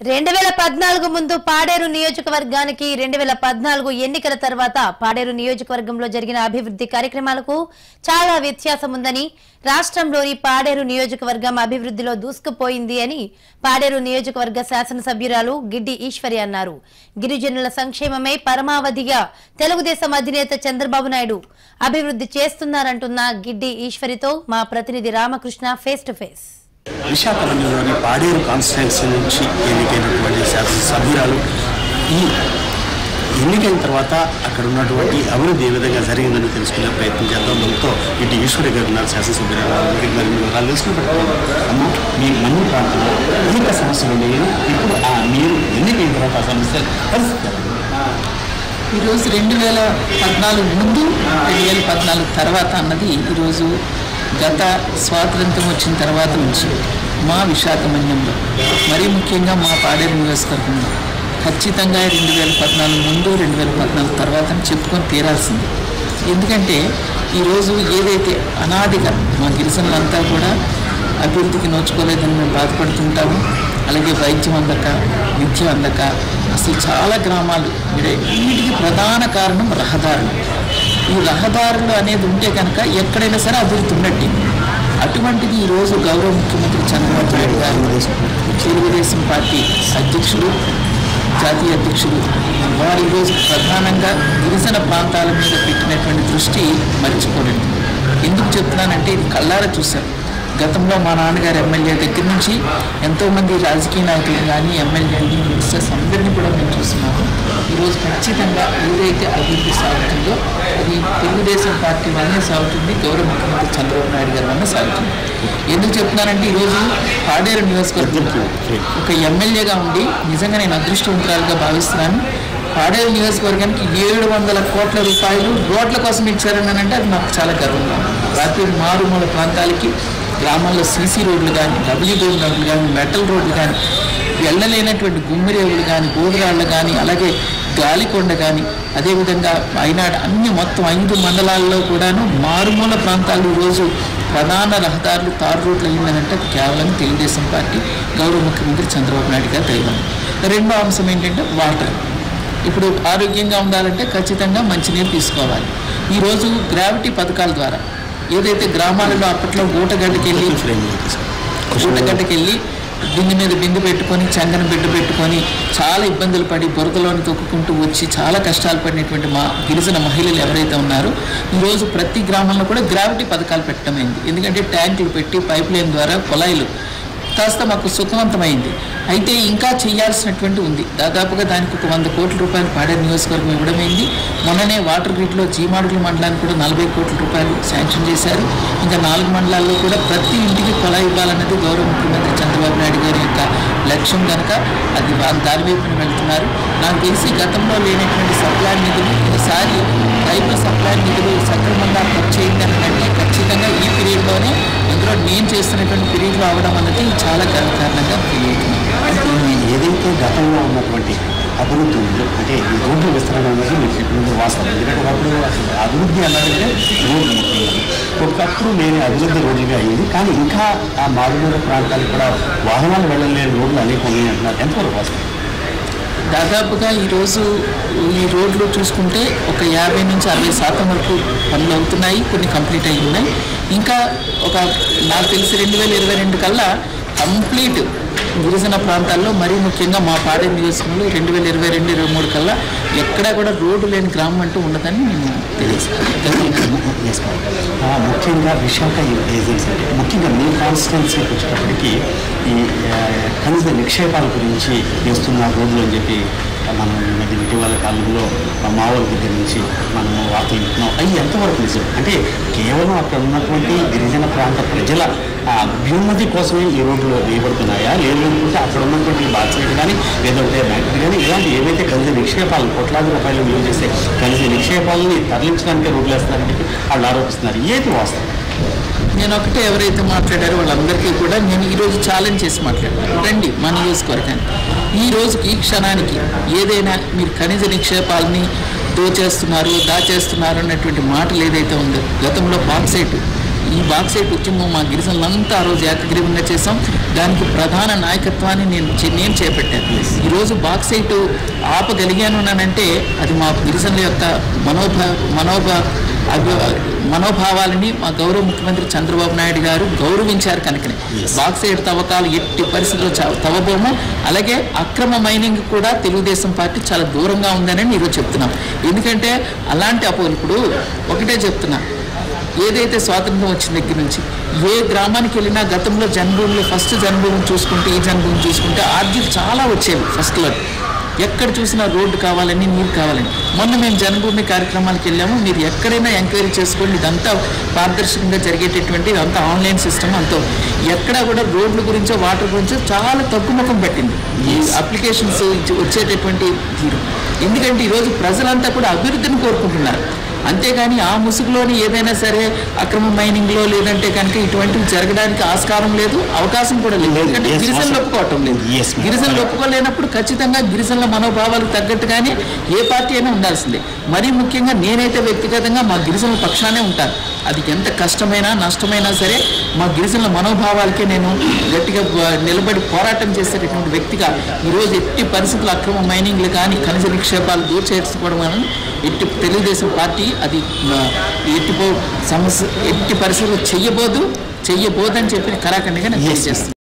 రెండు వేల పద్నాలుగు ముందు పాడేరు నియోజకవర్గానికి రెండు వేల పద్నాలుగు ఎన్నికల తర్వాత పాడేరు నియోజకవర్గంలో జరిగిన అభివృద్ధి కార్యక్రమాలకు చాలా వ్యత్యాసం ఉందని రాష్ట్రంలోని పాడేరు నియోజకవర్గం అభివృద్ధిలో దూసుకుపోయింది అని పాడేరు నియోజకవర్గ శాసనసభ్యురాలు గిడ్డి ఈశ్వరి అన్నారు. గిరిజనుల సంక్షేమమే పరమావధిగా తెలుగుదేశం అధినేత చంద్రబాబు నాయుడు అభివృద్ధి చేస్తున్నారంటున్న గిడ్డి ఈశ్వరితో మా ప్రతినిధి రామకృష్ణ ఫేస్ టు ఫేస్ విశాఖపట్నంలోని పాడేరు కాన్స్టిట్యున్సీ నుంచి ఎన్నికైనటువంటి శాసనసభ్యురాలు ఈ ఎన్నికైన తర్వాత అక్కడ ఉన్నటువంటి అభివృద్ధి ఏ విధంగా జరిగిందని తెలుసుకునే ప్రయత్నం చేద్దాం. మనతో ఇటు ఈశ్వరి గారు ఉన్నారు శాసనసభ్యురాలు. మరి వివరాలు తెలుసుకుని అమ్మ మీ మన్ను ప్రాంతంలో అనేక సమస్యలు ఉన్నాయి ఇప్పుడు ఆ మీరు ఎన్నికైన తర్వాత ఆ సమస్యలు ఈరోజు రెండు వేల పద్నాలుగు ముందు రెండు వేల పద్నాలుగు తర్వాత అన్నది ఈరోజు గత స్వాతంత్రం వచ్చిన తర్వాత నుంచి. మా విశాఖమన్యంలో మరీ ముఖ్యంగా మా పాడేరు నియోజకవర్గంలో. ఖచ్చితంగా రెండు వేల పద్నాలుగు ముందు రెండు వేల పద్నాలుగు తర్వాత చెప్పుకొని తీరాల్సింది. ఎందుకంటే ఈరోజు ఏదైతే అనాదిగా మా గిరిజనులంతా కూడా అభివృద్ధికి నోచుకోలేదని మేము బాధపడుతుంటాము. అలాగే వైద్యం అందక విద్య అందక అసలు చాలా గ్రామాలు వీటికి ప్రధాన కారణం రహదారులు. ఈ రహదారులు అనేది ఉంటే కనుక ఎక్కడైనా సరే అభివృద్ధి ఉన్నట్టు. అటువంటిది ఈరోజు గౌరవ ముఖ్యమంత్రి చంద్రబాబు నాయుడు గారు తెలుగుదేశం పార్టీ అధ్యక్షుడు జాతీయ అధ్యక్షుడు. వారు ఈరోజు ప్రధానంగా గిరిజన ప్రాంతాల మీద పెట్టినటువంటి దృష్టి మర్చిపోలేదు ఎందుకు చెప్తున్నానంటే ఇది కళ్ళారా చూశారు గతంలో మా నాన్నగారు ఎమ్మెల్యే దగ్గర నుంచి ఎంతోమంది రాజకీయ నాయకులు కానీ ఎమ్మెల్యేని మినిస్టర్స్ అందరినీ కూడా మేము చూస్తున్నాము. ఈరోజు ఖచ్చితంగా ఏదైతే అభివృద్ధి సాగుతుందో అది తెలుగుదేశం పార్టీ వల్లనే సాగుతుంది. గౌరవ ముఖ్యమంత్రి చంద్రబాబు నాయుడు గారి వల్ల సాగుతుంది. ఎందుకు చెప్తున్నానంటే ఈరోజు పాడేరు నియోజకవర్గంలో ఒక ఎమ్మెల్యేగా ఉండి నిజంగా నేను అదృష్టవంతురాలుగా భావిస్తున్నాను. పాడేరు నియోజకవర్గానికి ఏడు వందల కోట్ల రూపాయలు రోడ్ల కోసం ఇచ్చారని అంటే అది నాకు చాలా గర్వంగా ఉంది. రాత్రి మారుమూల ప్రాంతాలకి గ్రామాల్లో సీసీ రోడ్లు కానీ డబ్ల్యూడబ్ల్యూ రోడ్లు కానీ మెటల్ రోడ్లు కానీ వెళ్ళలేనటువంటి గుమ్మిరేవులు కానీ గోడురాళ్ళు కానీ అలాగే గాలికొండ కానీ అదేవిధంగా అయినాడు అన్ని మొత్తం ఐదు మండలాల్లో కూడాను మారుమూల ప్రాంతాలు ఈరోజు ప్రధాన రహదారులు తారు రోడ్లు అయిందనంటే కేవలం తెలుగుదేశం పార్టీ. గౌరవ ముఖ్యమంత్రి చంద్రబాబు నాయుడు గారు దైవం రెండో అంశం ఏంటంటే వాటర్. ఇప్పుడు ఆరోగ్యంగా ఉండాలంటే ఖచ్చితంగా మంచినీరు తీసుకోవాలి. ఈరోజు గ్రావిటీ పథకాల ద్వారా ఏదైతే గ్రామాలలో అప్పట్లో ఊటగడ్డకి వెళ్ళి. ఊటగడ్డకి వెళ్ళి బిందు మీద బిందు పెట్టుకొని చంగన బిడ్డ పెట్టుకొని చాలా ఇబ్బందులు పడి బురదలోని తొక్కుకుంటూ వచ్చి చాలా కష్టాలు పడినటువంటి మా గిరిజన మహిళలు ఎవరైతే ఉన్నారో ఈరోజు ప్రతి గ్రామంలో కూడా గ్రావిటీ పథకాలు పెట్టడమైంది. ఎందుకంటే ట్యాంకులు పెట్టి పైప్ లైన్ ద్వారా కుళాయిలు కాస్త మాకు సుఖవంతమైంది. అయితే ఇంకా చేయాల్సినటువంటి ఉంది. దాదాపుగా దానికి ఒక వంద కోట్ల రూపాయలు పాడేరు నియోజకవర్గం ఇవ్వడమైంది. మొన్ననే వాటర్ గ్రిడ్లో జీమాడుగుల మండలానికి కూడా నలభై కోట్ల రూపాయలు శాంక్షన్ చేశారు. ఇంకా నాలుగు మండలాల్లో కూడా ప్రతి ఇంటికి కొలా ఇవ్వాలన్నది గౌరవ ముఖ్యమంత్రి చంద్రబాబు నాయుడు గారి యొక్క లక్ష్యం కనుక అది వారు దారి వైపున వెళ్తున్నారు. నాకు తెలిసి గతంలో లేనటువంటి సప్లై నిధులు ఈసారి రైతు సప్లై నిధులు సక్రమంగా ఖర్చు అయిందని అంటే ఖచ్చితంగా ఈ పీరియడ్లోనే ఇందులో నేను చేస్తున్నటువంటి పీరియడ్లో అవడం అన్నది చాలా కారణంగా ఫీల్ ఏదైతే గతంలో ఉన్నటువంటి అభివృద్ధి ఉందో అంటే ఈ రోడ్డు విస్తరణ అనేది మీకు చెప్పినది వాస్తవం. ఎందుకంటే ఒకప్పుడు అభివృద్ధి అన్నది రోడ్డు ముఖ్యంగా. ఒకప్పుడు నేను అభివృద్ధి రోడ్లుగా అయింది కానీ ఇంకా ఆ మారుమూల ప్రాంతాలకు కూడా వాహనాలు వెళ్ళలేని రోడ్లు అనేక ఉన్నాయి అంటున్నారు. ఎంతవరకు వస్తాయి దాదాపుగా ఈరోజు ఈ రోడ్లు చూసుకుంటే ఒక యాభై నుంచి అరవై శాతం వరకు పనులు అవుతున్నాయి కొన్ని కంప్లీట్ అయి ఉన్నాయి. ఇంకా ఒక నాకు తెలిసి రెండు వేల ఇరవై రెండు కల్లా కంప్లీట్ గిరిజన ప్రాంతాల్లో మరీ ముఖ్యంగా మా పాడే నియోజకవర్గంలో రెండు వేల ఇరవై రెండు ఇరవై మూడు కల్లా ఎక్కడా కూడా రోడ్డు లేని గ్రామం అంటూ ఉండదని నేను తెలియజేస్తాను. ముఖ్యంగా విశాఖ ఏజెన్సీ అంటే ముఖ్యంగా మీ కాన్స్టిట్యున్సీకి వచ్చేటప్పటికి ఈ ఖనిజ నిక్షేపాల గురించి వేస్తున్న రోడ్లు అని చెప్పి మనం మధ్య ఇటీవల కాలంలో ఆ మావోల దగ్గర నుంచి మనము వార్తలు వింటున్నాం. అవి ఎంతవరకు నిజం? అంటే కేవలం అక్కడ ఉన్నటువంటి గిరిజన ప్రాంత ప్రజల అభ్యున్నతి కోసమే ఈ రోడ్లు వేయబడుతున్నాయా? లేదు అనుకుంటే అక్కడ ఉన్నటువంటి బాధ్యత కానీ లేదంటే బ్యాంకులు కానీ ఇలాంటి ఏవైతే ఖనిజ నిక్షేపాలు కోట్లాది రూపాయలు విలువ చేసే ఖనిజ నిక్షేపాలని తరలించడానికి రోడ్లు వేస్తున్నారని చెప్పి వాళ్ళు ఆరోపిస్తున్నారు. ఏది వాస్తవం? నేను ఒకటే ఎవరైతే మాట్లాడారో వాళ్ళందరికీ కూడా నేను ఈరోజు ఛాలెంజ్ చేసి మాట్లాడాను. రండి మన నియోజకవర్గానికి. ఈ రోజుకి ఈ క్షణానికి ఏదైనా మీరు ఖనిజ నిక్షేపాలని దోచేస్తున్నారు దాచేస్తున్నారు అన్నటువంటి మాటలు ఏదైతే ఉందో గతంలో బాక్సైట్ ఈ బాక్సైట్ ఉద్యమం మా గిరిజనులంతా ఆ రోజు ఏకగ్రీవంగా చేసాం దానికి ప్రధాన నాయకత్వాన్ని నేను నేను చేపట్టాను. ఈరోజు బాక్సైట్ ఆపగలిగాను అనంటే అది మా గిరిజనుల యొక్క మనోభ మనోభ అభి మనోభావాలని మా గౌరవ ముఖ్యమంత్రి చంద్రబాబు నాయుడు గారు గౌరవించారు కనుకనే. బాక్సైట్ తవ్వకాలు ఎట్టి పరిస్థితుల్లో తవ్వబోము. అలాగే అక్రమ మైనింగ్ కూడా తెలుగుదేశం పార్టీ చాలా దూరంగా ఉందని ఈరోజు చెప్తున్నాం. ఎందుకంటే అలాంటి అపోలు ఇప్పుడు ఒకటే చెప్తున్నా. ఏదైతే స్వాతంత్రం వచ్చిన దగ్గర నుంచి ఏ గ్రామానికి వెళ్ళినా గతంలో జన్మభూమిలో ఫస్ట్ జన్మభూమి చూసుకుంటే ఈ జన్మభూమి చూసుకుంటే ఆర్జీలు చాలా వచ్చేవి ఫస్ట్లో ఎక్కడ చూసినా రోడ్డు కావాలని నీరు కావాలని. మొన్న మేము జన్మభూమి కార్యక్రమాలకు వెళ్ళాము. మీరు ఎక్కడైనా ఎంక్వైరీ చేసుకోండి. ఇదంతా పారదర్శకంగా జరిగేటటువంటి ఇదంతా ఆన్లైన్ సిస్టమ్ అంతా. ఎక్కడా కూడా రోడ్ల గురించో వాటర్ గురించో చాలా తగ్గుముఖం పెట్టింది. ఈ అప్లికేషన్స్ వచ్చేటటువంటి తీరు. ఎందుకంటే ఈరోజు ప్రజలంతా కూడా అభివృద్ధిని కోరుకుంటున్నారు. అంతేగాని ఆ ముసుగులోని ఏదైనా సరే అక్రమ మైనింగ్లో లేదంటే కనుక ఇటువంటివి జరగడానికి ఆస్కారం లేదు అవకాశం కూడా లేదు. ఎందుకంటే గిరిజనులు. ఒప్పుకోవటం లేదు. గిరిజనులు ఒప్పుకోలేనప్పుడు ఖచ్చితంగా గిరిజనుల మనోభావాలకు తగ్గట్టుగానే ఏ పార్టీ అయినా ఉండాల్సిందే మరీ ముఖ్యంగా నేనైతే వ్యక్తిగతంగా మా గిరిజనుల పక్షానే ఉంటాను అది ఎంత కష్టమైనా నష్టమైనా సరే మా గిరిజనుల మనోభావాలకే నేను గట్టిగా నిలబడి పోరాటం చేసేటటువంటి వ్యక్తిగా ఈరోజు ఎట్టి పరిస్థితులు అక్రమ మైనింగ్లు కానీ ఖనిజ నిక్షేపాలు దూర చేసుకోవడం అని ఎట్టి తెలుగుదేశం పార్టీ అది ఎట్టి సమస్య ఎట్టి పరిస్థితుల్లో చెయ్యబోదు చెయ్యబోదని చెప్పి కరాఖండిగా నేను తెలియజేస్తాను.